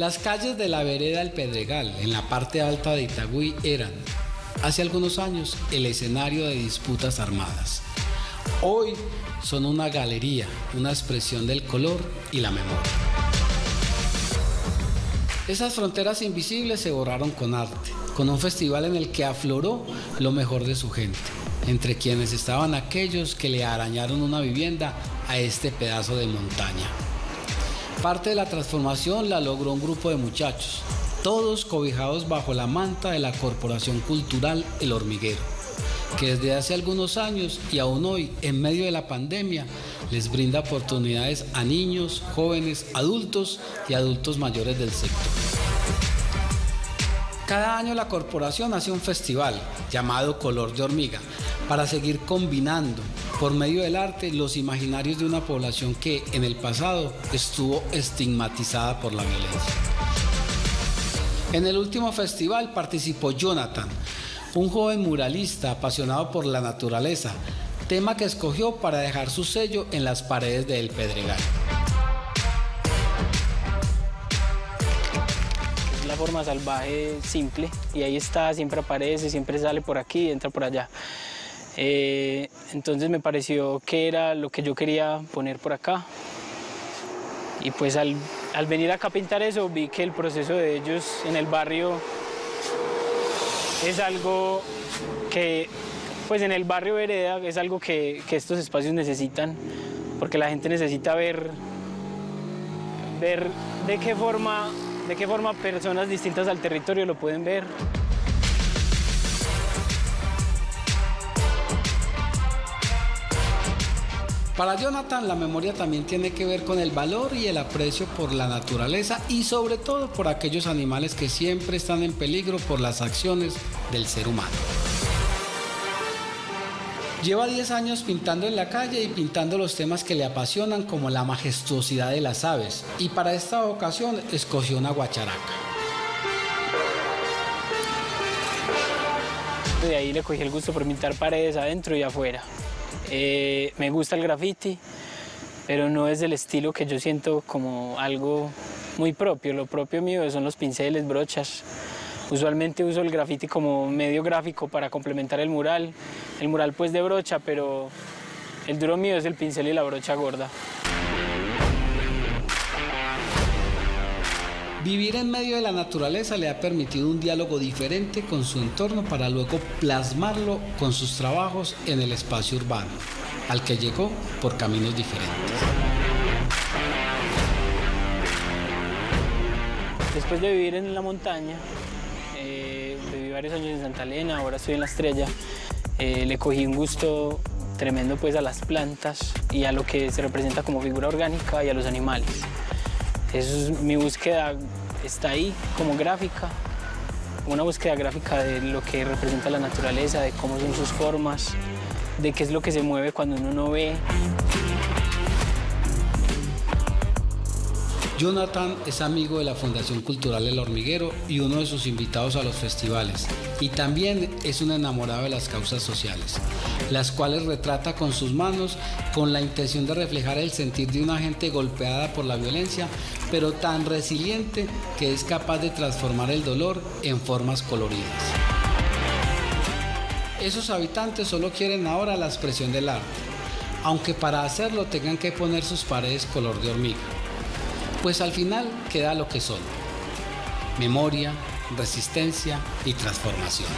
Las calles de la vereda El Pedregal, en la parte alta de Itagüí, eran, hace algunos años, el escenario de disputas armadas. Hoy son una galería, una expresión del color y la memoria. Esas fronteras invisibles se borraron con arte, con un festival en el que afloró lo mejor de su gente, entre quienes estaban aquellos que le arañaron una vivienda a este pedazo de montaña. Parte de la transformación la logró un grupo de muchachos, todos cobijados bajo la manta de la Corporación Cultural El Hormiguero, que desde hace algunos años y aún hoy, en medio de la pandemia, les brinda oportunidades a niños, jóvenes, adultos y adultos mayores del sector. Cada año la corporación hace un festival llamado Color de Hormiga para seguir combinando por medio del arte los imaginarios de una población que en el pasado estuvo estigmatizada por la violencia. En el último festival participó Jonathan, un joven muralista apasionado por la naturaleza, tema que escogió para dejar su sello en las paredes de El Pedregal. La forma salvaje simple y ahí está, siempre aparece, siempre sale por aquí, entra por allá. Eh, entonces me pareció que era lo que yo quería poner por acá. Y pues al, al venir acá a pintar eso vi que el proceso de ellos en el barrio es algo que, pues en el barrio Vereda es algo que, que estos espacios necesitan, porque la gente necesita ver, ver de qué forma, de qué forma personas distintas al territorio lo pueden ver. Para Jonathan la memoria también tiene que ver con el valor y el aprecio por la naturaleza y sobre todo por aquellos animales que siempre están en peligro por las acciones del ser humano. Lleva 10 años pintando en la calle y pintando los temas que le apasionan como la majestuosidad de las aves y para esta ocasión escogió una guacharaca. De ahí le cogí el gusto por pintar paredes adentro y afuera. Eh, me gusta el graffiti, pero no es del estilo que yo siento como algo muy propio. Lo propio mío son los pinceles, brochas. Usualmente uso el graffiti como medio gráfico para complementar el mural. El mural pues de brocha, pero el duro mío es el pincel y la brocha gorda. Vivir en medio de la naturaleza le ha permitido un diálogo diferente con su entorno para luego plasmarlo con sus trabajos en el espacio urbano, al que llegó por caminos diferentes. Después de vivir en la montaña, eh, viví varios años en Santa Elena, ahora estoy en la estrella, eh, le cogí un gusto tremendo pues a las plantas y a lo que se representa como figura orgánica y a los animales. Es mi búsqueda, está ahí como gráfica, una búsqueda gráfica de lo que representa la naturaleza, de cómo son sus formas, de qué es lo que se mueve cuando uno no ve. Jonathan es amigo de la Fundación Cultural El Hormiguero y uno de sus invitados a los festivales. Y también es un enamorado de las causas sociales, las cuales retrata con sus manos con la intención de reflejar el sentir de una gente golpeada por la violencia, pero tan resiliente que es capaz de transformar el dolor en formas coloridas. Esos habitantes solo quieren ahora la expresión del arte, aunque para hacerlo tengan que poner sus paredes color de hormiga pues al final queda lo que son, memoria, resistencia y transformación.